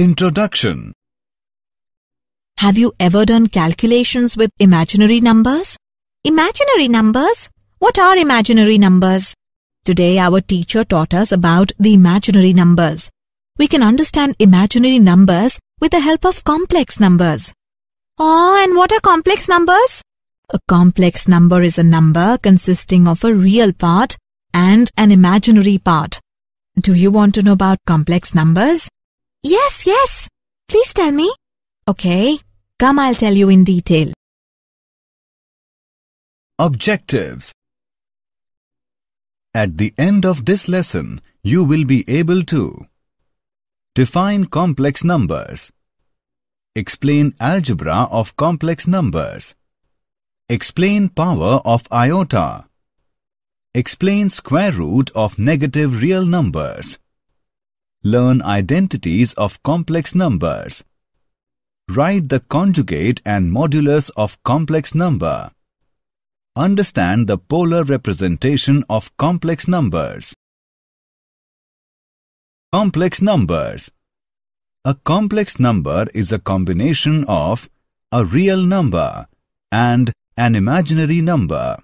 Introduction Have you ever done calculations with imaginary numbers? Imaginary numbers? What are imaginary numbers? Today our teacher taught us about the imaginary numbers. We can understand imaginary numbers with the help of complex numbers. Oh, and what are complex numbers? A complex number is a number consisting of a real part and an imaginary part. Do you want to know about complex numbers? Yes, yes. Please tell me. Okay, come I'll tell you in detail. Objectives At the end of this lesson, you will be able to Define complex numbers Explain algebra of complex numbers Explain power of iota Explain square root of negative real numbers Learn identities of complex numbers Write the conjugate and modulus of complex number Understand the polar representation of complex numbers. Complex numbers A complex number is a combination of a real number and an imaginary number.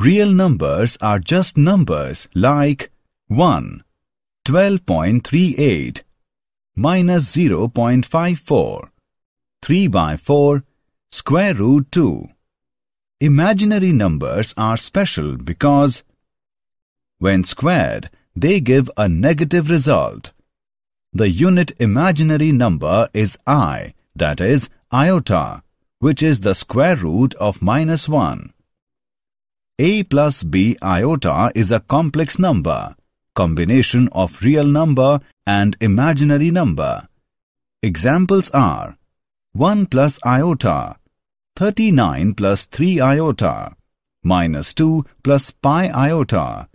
Real numbers are just numbers like 1, 12.38, minus 0.54, 3 by 4, square root 2. Imaginary numbers are special because when squared, they give a negative result. The unit imaginary number is i, that is, iota, which is the square root of minus 1. a plus b iota is a complex number, combination of real number and imaginary number. Examples are 1 plus iota, 39 plus 3 iota, minus 2 plus pi iota,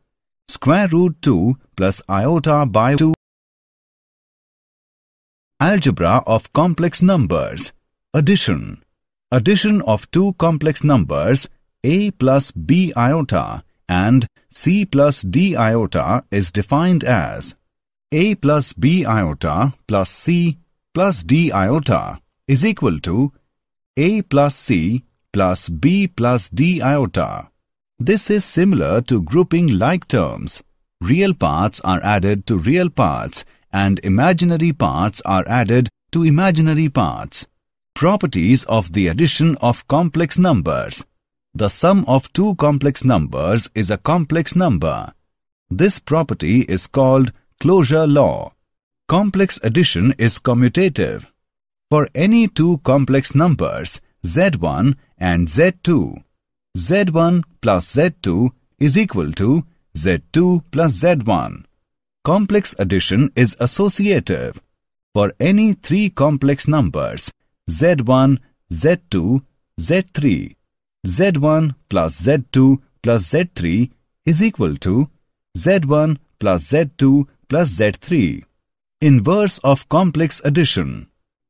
square root 2 plus iota by 2. Algebra of complex numbers. Addition. Addition of two complex numbers a plus b iota and c plus d iota is defined as a plus b iota plus c plus d iota is equal to a plus C plus B plus D iota. This is similar to grouping like terms. Real parts are added to real parts and imaginary parts are added to imaginary parts. Properties of the addition of complex numbers. The sum of two complex numbers is a complex number. This property is called closure law. Complex addition is commutative for any two complex numbers z1 and z2. z1 plus z2 is equal to z2 plus z1. Complex addition is associative. For any three complex numbers z1, z2, z3, z1 plus z2 plus z3 is equal to z1 plus z2 plus z3. Inverse of complex addition.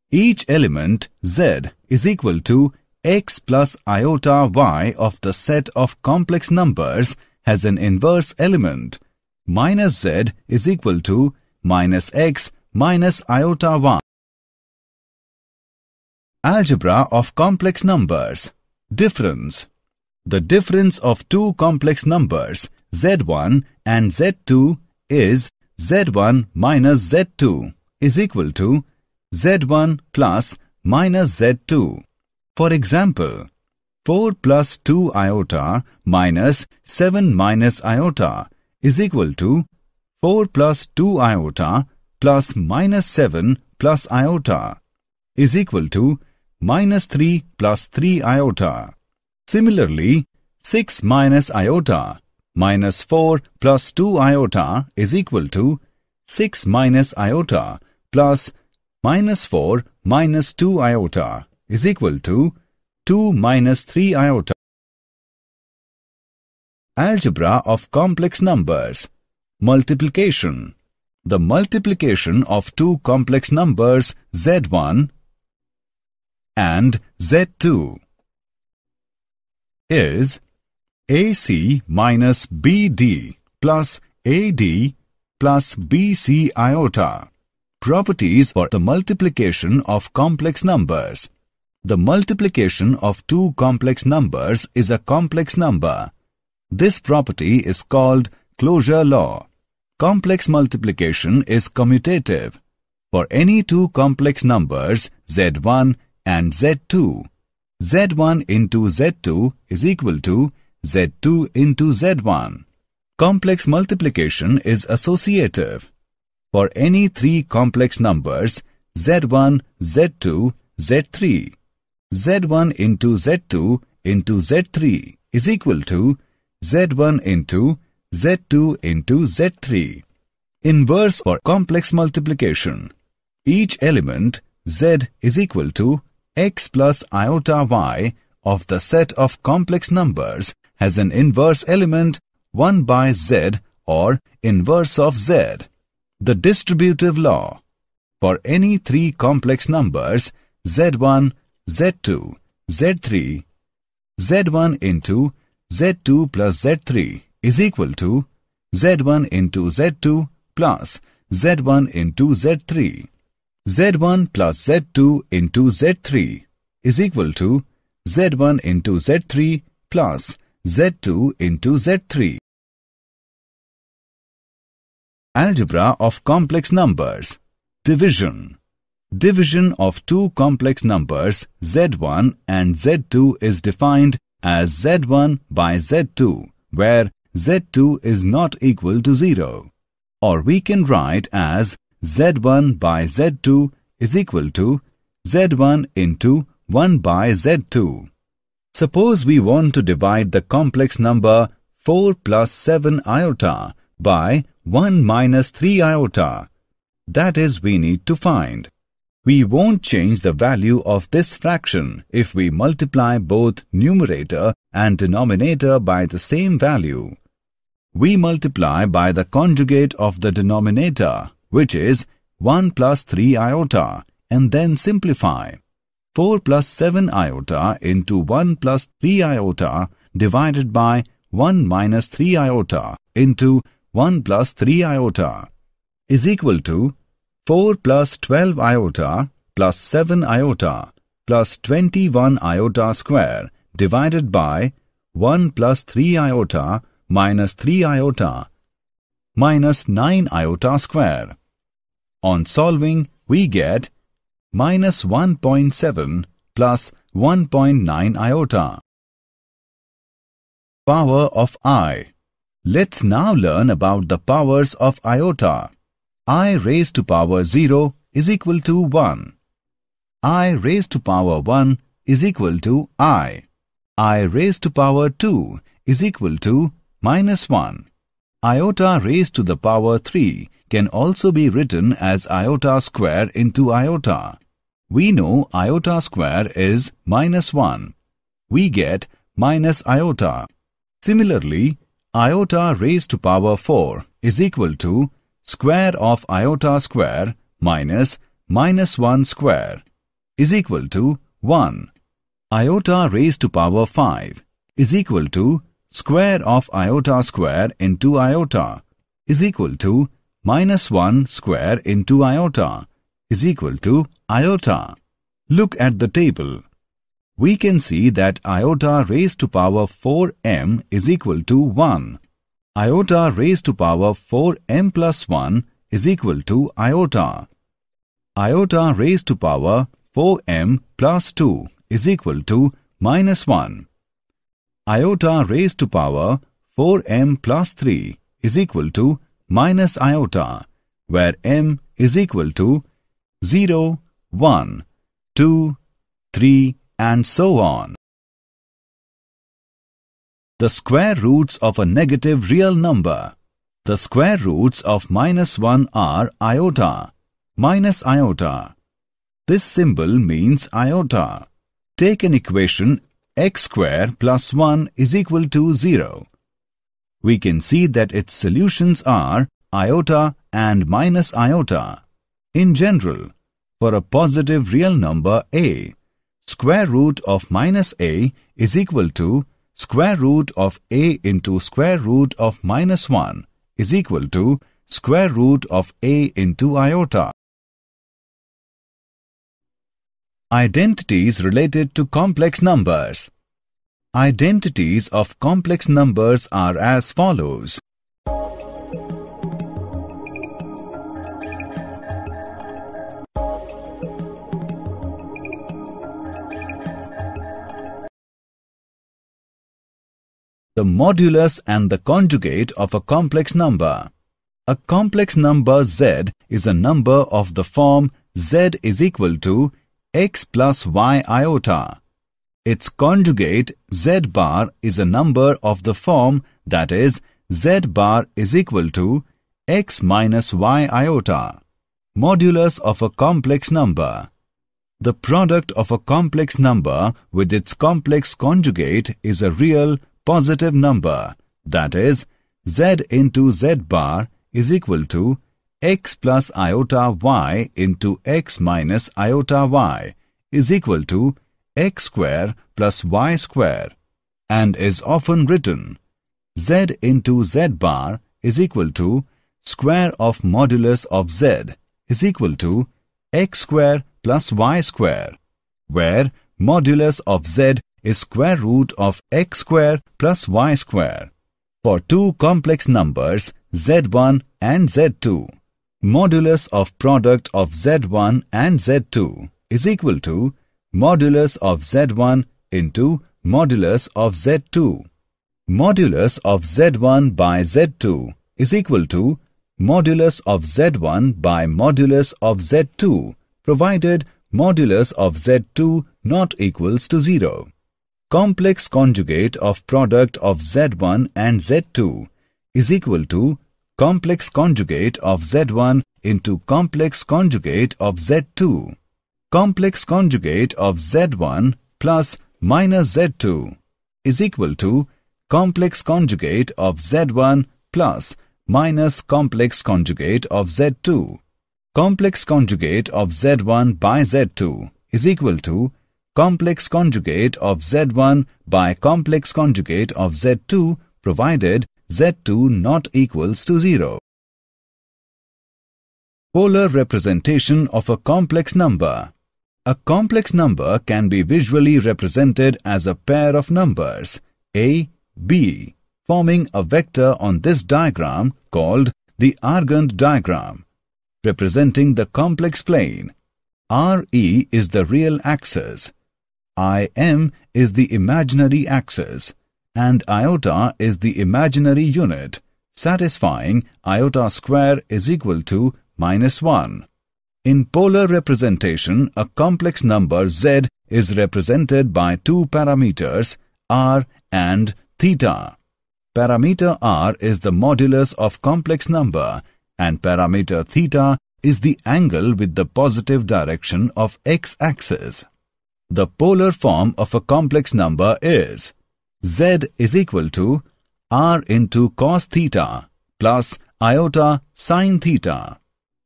Each element z is equal to x plus iota y of the set of complex numbers has an inverse element. Minus z is equal to minus x minus iota y. Algebra of complex numbers. Difference. The difference of two complex numbers z1 and z2 is z1 minus z2 is equal to z1 plus minus z2. For example, 4 plus 2 iota minus 7 minus iota is equal to 4 plus 2 iota plus minus 7 plus iota is equal to minus 3 plus 3 iota. Similarly, 6 minus iota minus 4 plus 2 iota is equal to 6 minus iota plus minus 4 minus 2 iota is equal to 2 minus 3 iota. Algebra of complex numbers. Multiplication. The multiplication of two complex numbers z1 and z2 is AC minus BD plus AD plus BC iota Properties for the multiplication of complex numbers. The multiplication of two complex numbers is a complex number. This property is called closure law. Complex multiplication is commutative. For any two complex numbers z1 and z2, z1 into z2 is equal to z2 into z1. Complex multiplication is associative. For any three complex numbers z1, z2, z3, z1 into z2 into z3 is equal to z1 into z2 into z3. Inverse for complex multiplication. Each element z is equal to x plus iota y of the set of complex numbers has an inverse element 1 by z or inverse of z. The distributive law. For any three complex numbers z1, z2, z3, z1 into z2 plus z3 is equal to z1 into z2 plus z1 into z3. Z1 plus z2 into z3 is equal to z1 into z3 plus z2 into z3. Algebra of complex numbers. Division. Division of two complex numbers z1 and z2 is defined as z1 by z2 where z2 is not equal to 0. Or we can write as z1 by z2 is equal to z1 into 1 by z2. Suppose we want to divide the complex number 4 plus 7 iota by 1 minus 3 iota. That is we need to find. We won't change the value of this fraction if we multiply both numerator and denominator by the same value. We multiply by the conjugate of the denominator, which is 1 plus 3 iota, and then simplify. 4 plus 7 iota into 1 plus 3 iota divided by 1 minus 3 iota into 1 plus 3 iota is equal to 4 plus 12 iota plus 7 iota plus 21 iota square divided by 1 plus 3 iota minus 3 iota minus 9 iota square. On solving, we get minus 1.7 plus 1.9 iota. Power of i. Let's now learn about the powers of iota i raised to power 0 is equal to 1. i raised to power 1 is equal to i. i raised to power 2 is equal to minus 1. Iota raised to the power 3 can also be written as iota square into iota. We know iota square is minus 1. We get minus iota. Similarly, iota raised to power 4 is equal to square of iota square minus minus 1 square is equal to 1. Iota raised to power 5 is equal to square of iota square into iota is equal to minus 1 square into iota is equal to iota. Look at the table. We can see that iota raised to power 4m is equal to 1 iota raised to power 4m plus 1 is equal to iota. Iota raised to power 4m plus 2 is equal to minus 1. Iota raised to power 4m plus 3 is equal to minus iota, where m is equal to 0, 1, 2, 3 and so on. The square roots of a negative real number. The square roots of minus 1 are iota, minus iota. This symbol means iota. Take an equation x square plus 1 is equal to 0 we can see that its solutions are iota and minus iota. In general, for a positive real number a, square root of minus a is equal to square root of a into square root of minus 1 is equal to square root of a into iota. Identities related to complex numbers. Identities of complex numbers are as follows. The modulus and the conjugate of a complex number. A complex number z is a number of the form z is equal to x plus y iota. Its conjugate z bar is a number of the form that is z bar is equal to x minus y iota. Modulus of a complex number. The product of a complex number with its complex conjugate is a real positive number that is z into z bar is equal to x plus iota y into x minus iota y is equal to x square plus y square and is often written z into z bar is equal to square of modulus of z is equal to x square plus y square where modulus of z is square root of x square plus y square. For two complex numbers z1 and z2, modulus of product of z1 and z2 is equal to modulus of z1 into modulus of z2. Modulus of z1 by z2 is equal to modulus of z1 by modulus of z2 provided modulus of z2 not equals to 0. Complex conjugate of product of z1 and z2 is equal to complex conjugate of z1 into complex conjugate of z2. Complex conjugate of z1 plus minus z2 is equal to complex conjugate of z1 plus minus complex conjugate of z2. Complex conjugate of z1 by z2 is equal to complex conjugate of z1 by complex conjugate of z2 provided z2 not equals to 0. Polar representation of a complex number. A complex number can be visually represented as a pair of numbers a, b, forming a vector on this diagram called the Argand diagram representing the complex plane. RE is the real axis, IM is the imaginary axis, and iota is the imaginary unit, satisfying iota square is equal to minus 1. In polar representation, a complex number z is represented by two parameters r and theta. Parameter r is the modulus of complex number and parameter theta is the angle with the positive direction of x-axis. The polar form of a complex number is z is equal to r into cos theta plus iota sine theta.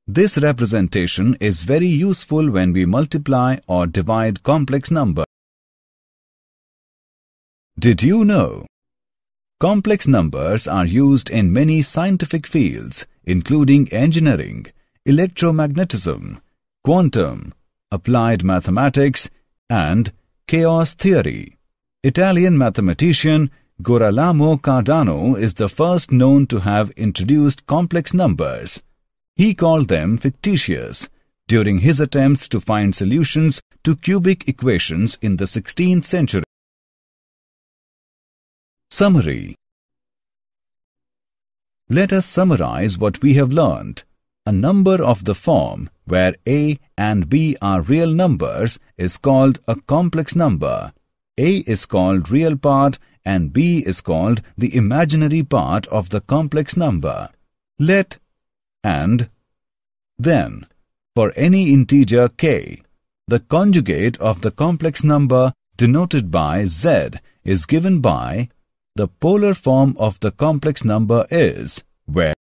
This representation is very useful when we multiply or divide complex numbers. Did you know? Complex numbers are used in many scientific fields including engineering, electromagnetism, quantum, applied mathematics and chaos theory. Italian mathematician Girolamo Cardano is the first known to have introduced complex numbers. He called them fictitious during his attempts to find solutions to cubic equations in the 16th century. Summary let us summarize what we have learned. A number of the form where a and b are real numbers is called a complex number. a is called real part and b is called the imaginary part of the complex number. Let and then for any integer k, the conjugate of the complex number denoted by z is given by the polar form of the complex number is where